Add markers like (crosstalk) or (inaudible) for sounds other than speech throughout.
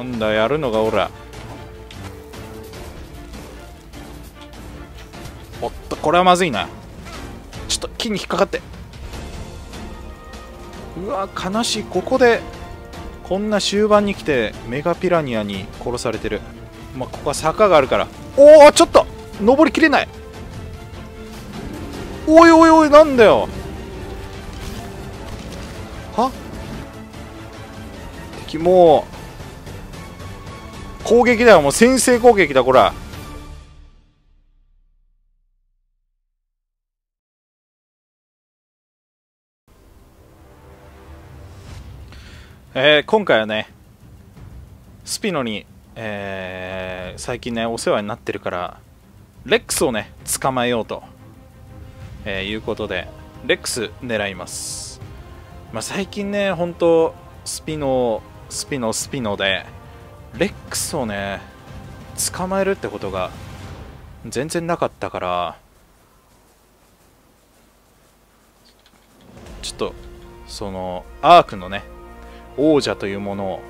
なんだやるのがおらおっとこれはまずいな。ちょっと木に引っかかって。うわ悲しい。ここでこんな終盤に来てメガピラニアに殺されてる。まあここは坂があるから。おおちょっと！登りきれない。おいおいおいなんだよ。は？敵もう攻撃だよもう先制攻撃だこら。えー、今回はねスピノに、えー、最近ねお世話になってるからレックスをね捕まえようと、えー、いうことでレックス狙います。まあ、最近ね本当スピノスピノスピノでレックスをね捕まえるってことが全然なかったからちょっとそのアークのね王者というものを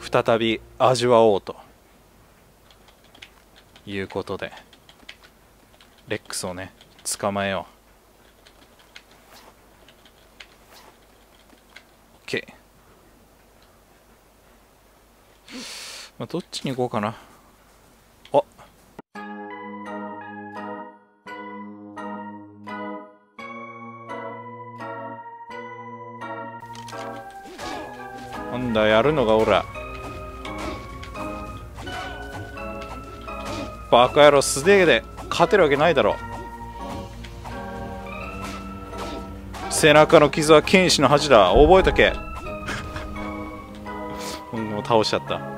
再び味わおうと。いうことでレックスをね捕まえよう。OK まあどっちに行こうかな。あ。なんだやるのがおらバカ野郎素手で。勝てるわけないだろ。背中の傷は剣士の恥だ。覚えとけ。(laughs) もう倒しちゃった。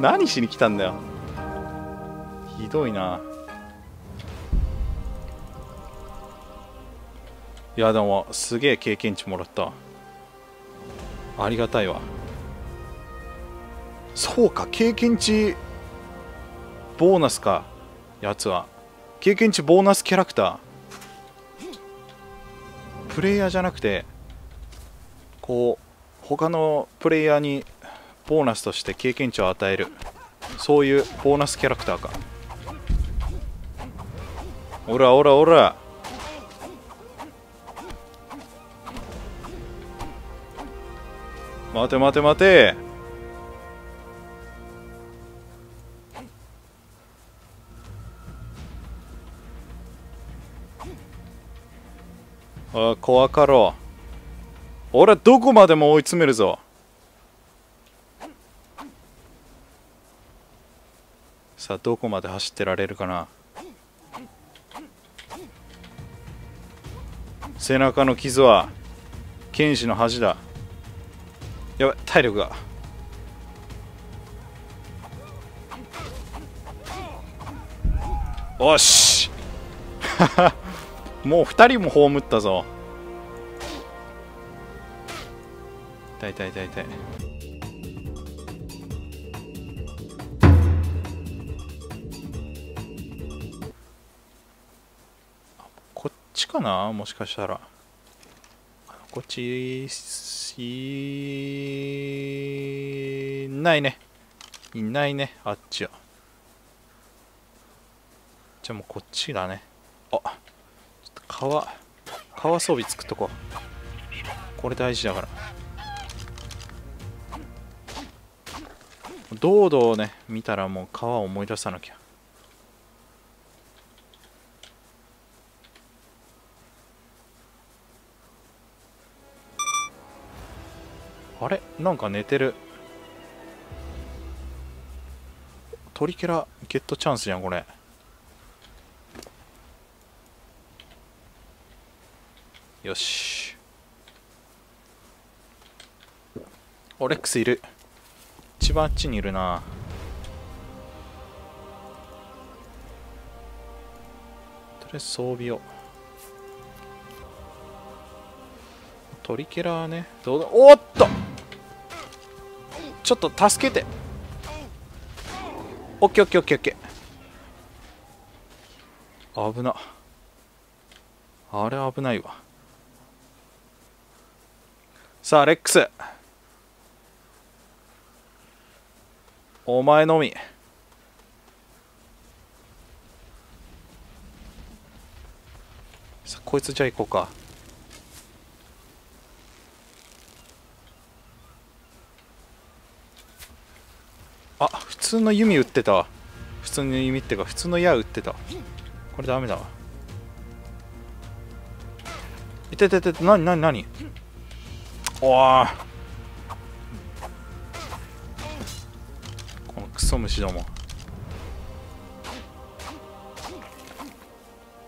何しに来たんだよ。ひどいな。いやでもすげえ経験値もらったありがたいわ。そうか経験値ボーナスかやつは。経験値ボーナスキャラクター。プレイヤーじゃなくてこう他のプレイヤーにボーナスとして経験値を与える。そういうボーナスキャラクターか。おらおらおら。待て待て待て。あ怖かろう。俺どこまでも追い詰めるぞ。さどこまで走ってられるかな。背中の傷は剣士の恥だ。やばい体力が。おし。(laughs) もう2人も葬ったぞ。痛い痛い痛い痛いかなもしかしたら。こっちいないね。いないねあっちは。じゃあもうこっちだね。あちょっと川川装備作っとこう。これ大事だから。堂々ね見たらもう川を思い出さなきゃ。あれ？なんか寝てる。トリケラゲットチャンスじゃんこれ。よし。オレックスいる。一番あっちにいるな。とりあえず装備を。トリケラーね。どうだ？おっと！ちょっと助けて。オッケーオッケーオッケーオッケー。危な。あれ危ないわ。さあレックス。お前のみ。さあこいつじゃあ行こうか。あ普通の弓撃ってた普通の弓っていうか普通の矢撃ってたこれダメだわ。いてててて何何何？おー。このクソ虫ども。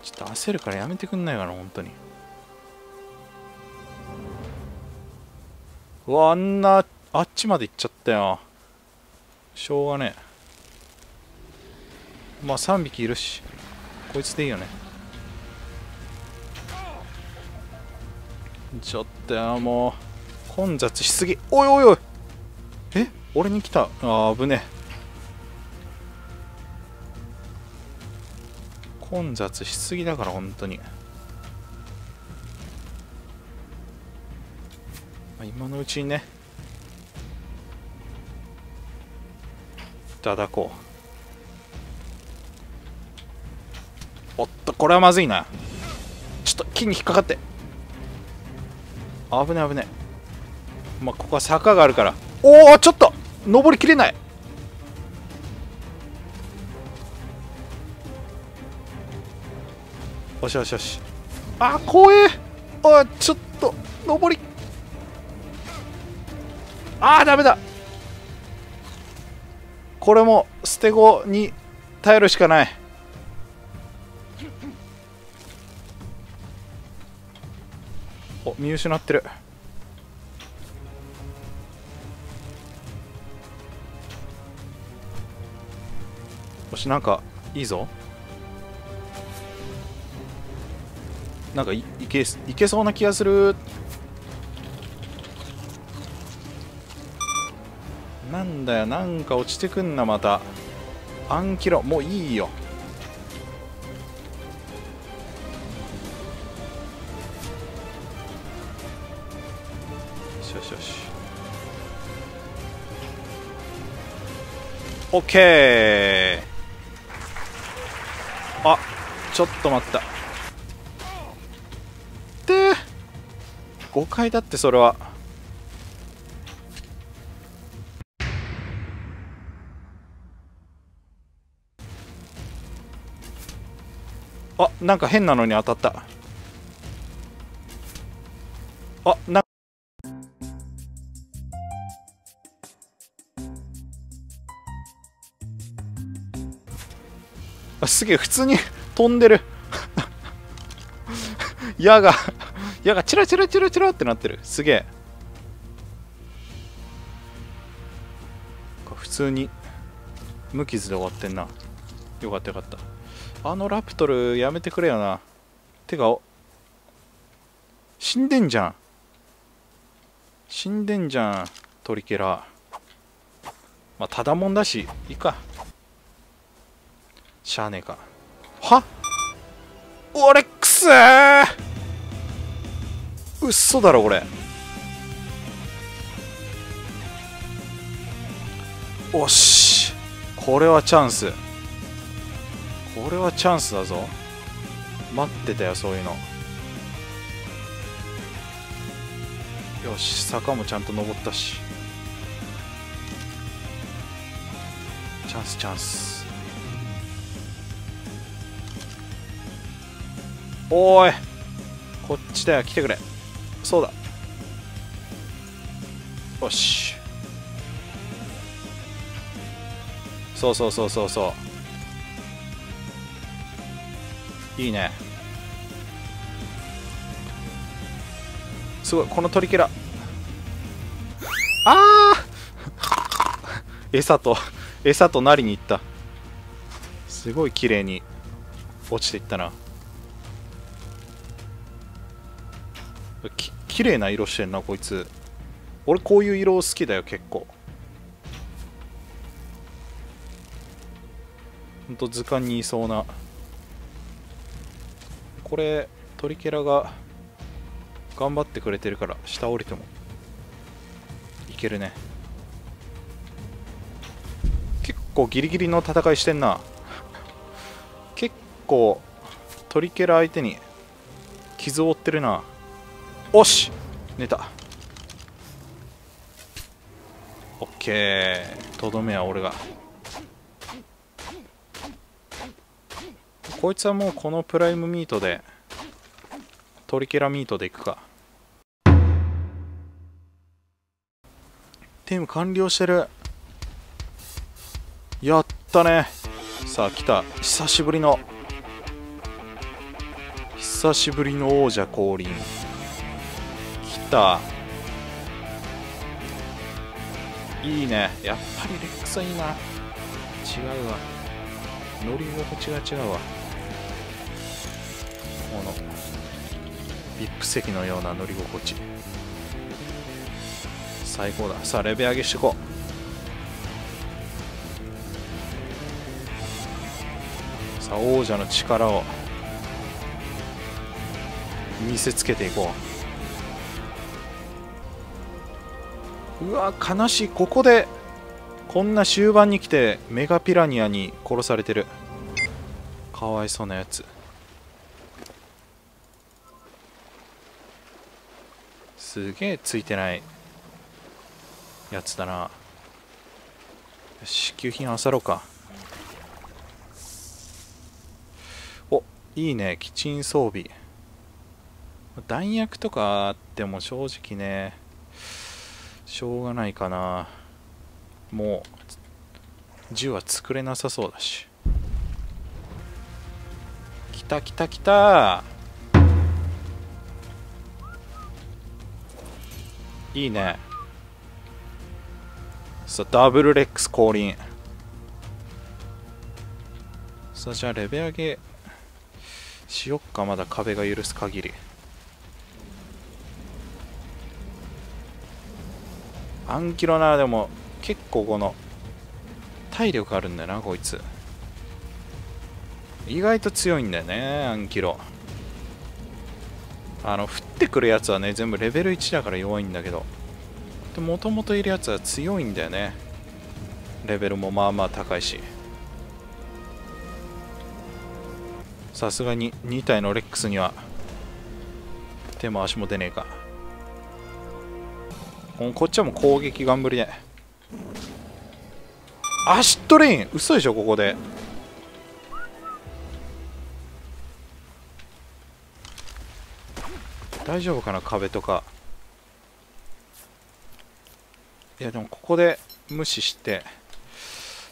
ちょっと焦るからやめてくんないかな本当に。うわあんなあっちまで行っちゃったよ。しょうがねえ。まあ3匹いるし。こいつでいいよね。ちょっとやもう。混雑しすぎ。おいおいおい。え？俺に来た。あー危ねえ。混雑しすぎだから本当に。まあ今のうちにね。ただこう。おっとこれはまずいな。ちょっと木に引っかかって。危ね危ねまあここは坂があるから。おおちょっと。登りきれない。よしよしよし。あ怖え。あちょっと。登り。あーダメだ。これも捨て子に頼るしかない。お見失ってる。よしなんかいいぞ。なんかいいけいけそうな気がする。なんだよ。なんか落ちてくんなまた。アンキロ。もういいよ。よしよしよし。オッケー。あちょっと待った。で5回だってそれは。あなんか変なのに当たった。あなんあすげえ普通に飛んでる。(laughs) 矢が矢がチラチラチラチラってなってる。すげえ。普通に無傷で終わってんな。よかったよかった。あのラプトルやめてくれよな。てか死んでんじゃん。死んでんじゃんトリケラ。まあただもんだしいいか。しゃあねえか。はオレックスうっそだろこれ。おし。これはチャンス。これはチャンスだぞ。待ってたよそういうの。よし坂もちゃんと登ったし。チャンスチャンス。おい。こっちだよ来てくれ。そうだ。よし。そうそうそうそうそう。いいね。すごいこのトリケラ。あー！(laughs) 餌と餌となりに行った。すごい綺麗に落ちていったな。き綺麗な色してんなこいつ。俺こういう色好きだよ結構。ほんと図鑑にいそうなこれトリケラが頑張ってくれてるから下降りてもいけるね。結構ギリギリの戦いしてんな。結構トリケラ相手に傷を負ってるな。おし！寝た。オッケー。とどめは俺が。こいつはもうこのプライムミートでトリケラミートでいくか。テーム完了してる。やったね。さあ来た。久しぶりの。久しぶりの王者降臨。来た。いいね。やっぱりレックスはいいな。違うわ。乗り心地が違うわ。VIP 席のような乗り心地。最高だ。さあレベル上げしていこう。さあ王者の力を見せつけていこう。うわ悲しい。ここでこんな終盤に来てメガピラニアに殺されてる。かわいそうなやつ。すげえついてないやつだな。よし給品あさろうか。おいいねキッチン装備。弾薬とかあっても正直ねしょうがないかな。もう銃は作れなさそうだし。きたきたきた。いいね。さあダブルレックス降臨。さあじゃあレベル上げしよっか。まだ壁が許す限り。アンキロならでも結構この体力あるんだよなこいつ。意外と強いんだよねアンキロ。あの降ってくるやつはね全部レベル1だから弱いんだけど。もともといるやつは強いんだよね。レベルもまあまあ高いし。さすがに2体のレックスには手も足も出ねえか。こっちはもう攻撃頑張りで。アシッドレイン嘘でしょここで。大丈夫かな？壁とか。いやでもここで無視して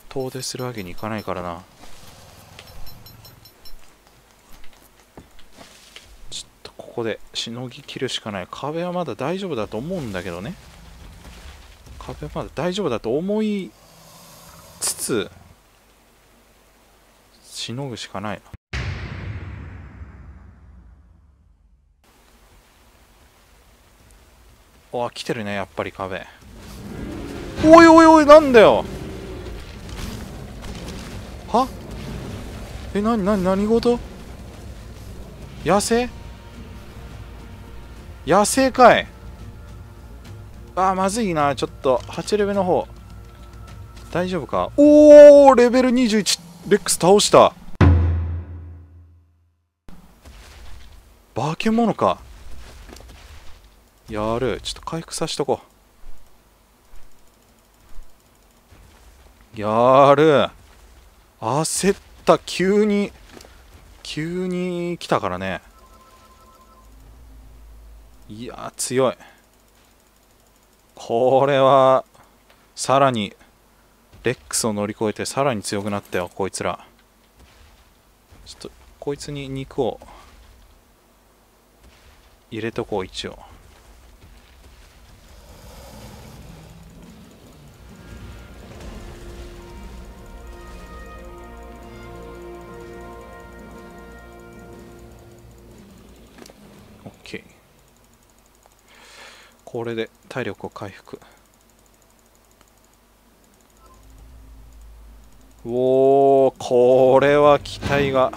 遠出するわけにいかないからな。ちょっとここでしのぎきるしかない。壁はまだ大丈夫だと思うんだけどね。壁はまだ大丈夫だと思いつつしのぐしかないな。お来てるねやっぱり壁。おいおいおいなんだよ。は？えなになに何事？野生？野生かい。あーまずいなちょっと。8レベルの方。大丈夫か？おおレベル21レックス倒した。化け物か。やる。ちょっと回復さしとこう。やる。焦った。急に。急に来たからね。いや強い。これはさらにレックスを乗り越えてさらに強くなったよこいつら。ちょっとこいつに肉を入れとこう一応。これで体力を回復。おおこれは期待が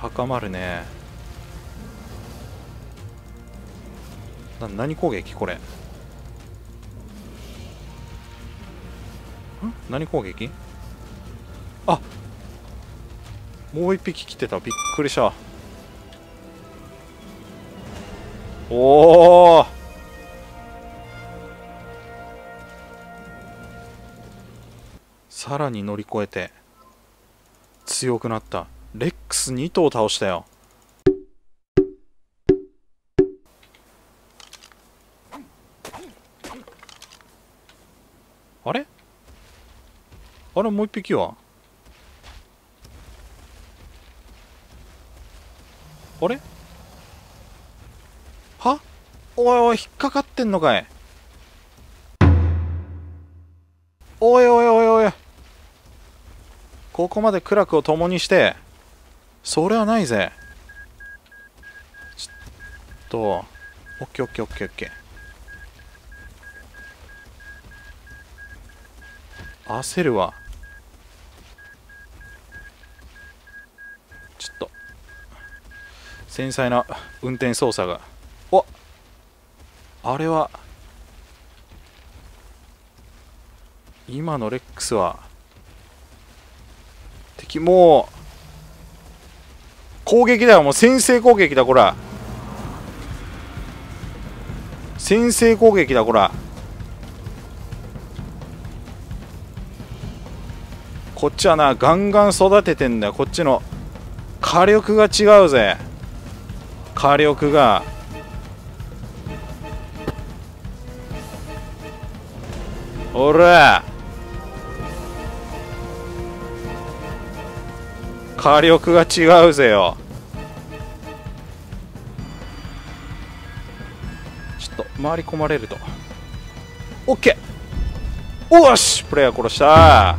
高まるね。な何攻撃これ？何攻撃？あもう一匹来てた。びっくりした。おおさらに乗り越えて強くなった。レックス2頭倒したよ。あれ？あれもう一匹は？あれ？は？おいおい引っかかってんのかいおい。おいおいおいここまで苦楽を共にしてそれはないぜ。ちょっとオッケーオッケーオッケーオッケー。焦るわ。ちょっと。繊細な運転操作が。おあれは今のレックスは敵もう攻撃だよ。もう先制攻撃だこら。先制攻撃だこら。こっちはなガンガン育ててんだよ。こっちの火力が違うぜ。火力が。ほら。火力が違うぜよ。ちょっと回り込まれると。OK おし。プレイヤー殺した。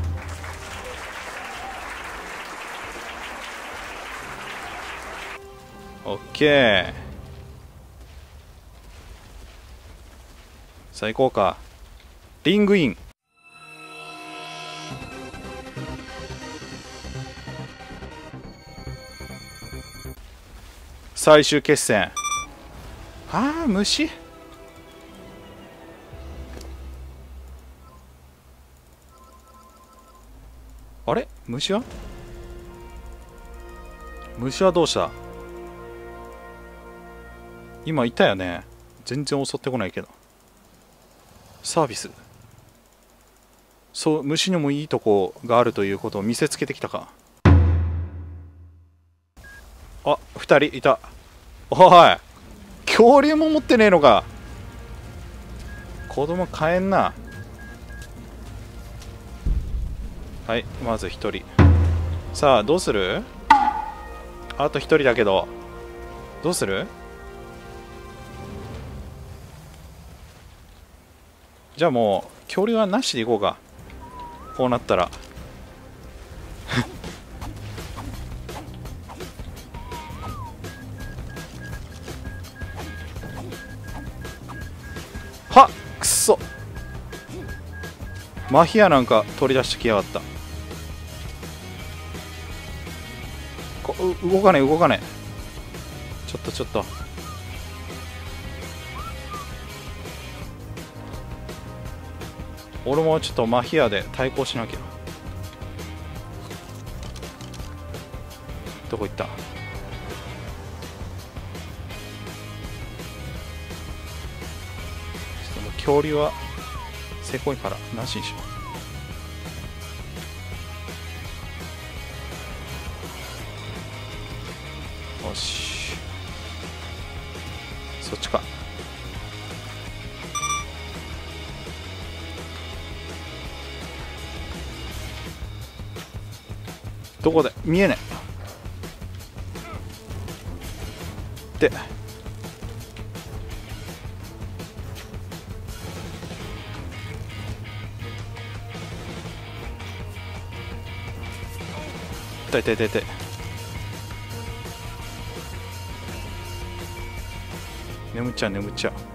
オッケー。さあ行こうか。リングイン。最終決戦。ああ虫。あれ？虫は？虫はどうした？今いたよね。全然襲ってこないけど。サービス。そう虫にもいいとこがあるということを見せつけてきたか。あ二人いた。おい。恐竜も持ってねえのか。子供買えんな。はいまず一人。さあどうする？あと一人だけど。どうする？じゃあもう恐竜はなしでいこうか。こうなったら。そマヒアなんか取り出してきやがった。こ動かねえ動かねえ。ちょっとちょっと。俺もちょっとマヒアで対抗しなきゃ。どこ行った？恐竜はせこいからなしにしようよし。そっちか。どこで？見えねえ。で痛い痛い痛い痛い眠っちゃう眠っちゃう。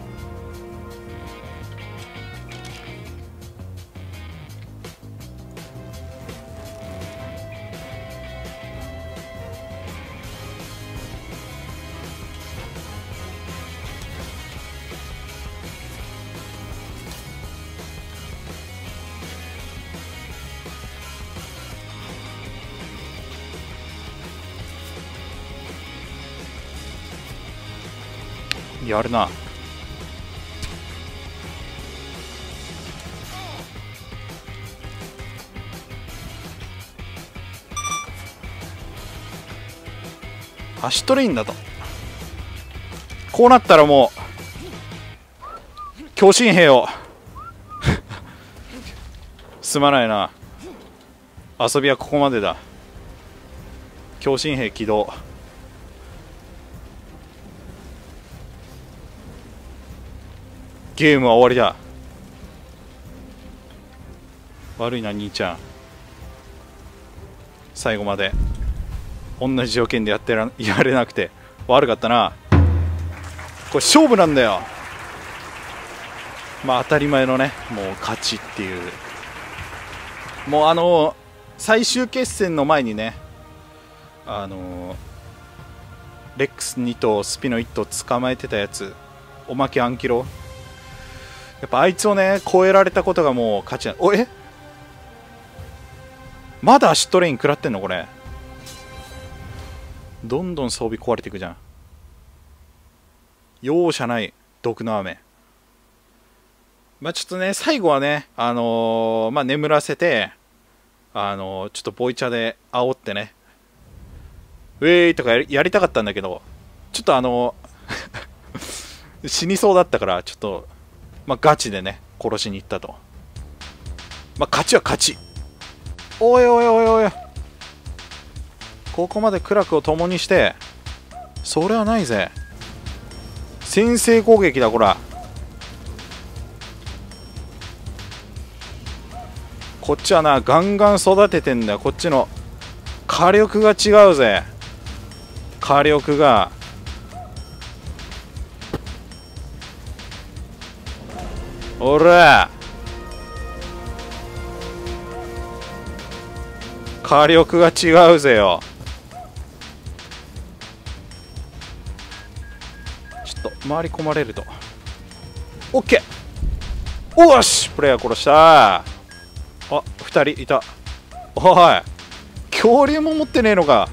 やるな。走っとれいんだと。こうなったらもう強心兵を (laughs) すまないな。遊びはここまでだ。強心兵起動。ゲームは終わりだ。悪いな兄ちゃん。最後まで。同じ条件でやってらやれなくて。悪かったな。これ勝負なんだよ。まあ当たり前のね。もう勝ちっていう。もうあの最終決戦の前にね。あのレックス2とスピノ1と捕まえてたやつ。おまけアンキロ。やっぱあいつをね超えられたことがもう勝ちなおえ？まだアシッドレイン食らってんのこれ？どんどん装備壊れていくじゃん。容赦ない毒の雨。まあちょっとね最後はねあのー、まあ眠らせてあのー、ちょっとボイチャで煽ってね。ウェイとかやりやりたかったんだけどちょっとあのー (laughs) 死にそうだったからちょっとまあガチでね殺しに行ったと。まあ勝ちは勝ち。おいおいおいおい。ここまで苦楽を共にしてそれはないぜ。先制攻撃だこら。こっちはなガンガン育ててんだよ。こっちの火力が違うぜ。火力が。おら火力が違うぜよ。ちょっと回り込まれると。OK おし。プレイヤー殺した。あ二2人いた。おい。恐竜も持ってねえのか。